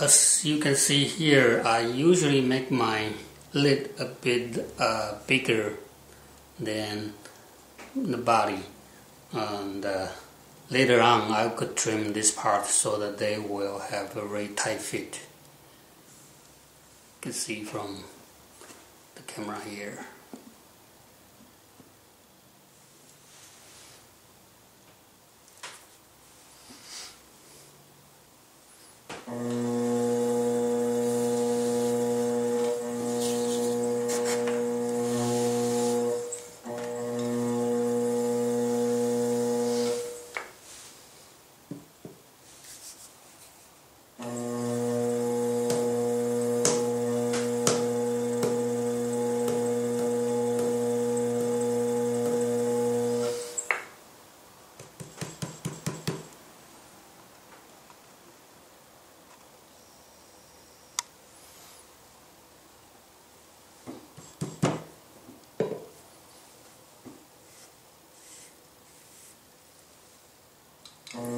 as you can see here, I usually make my lid a bit uh, bigger than the body and uh, later on I could trim this part so that they will have a very tight fit. You can see from the camera here. Música Mm.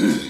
Mm-hmm.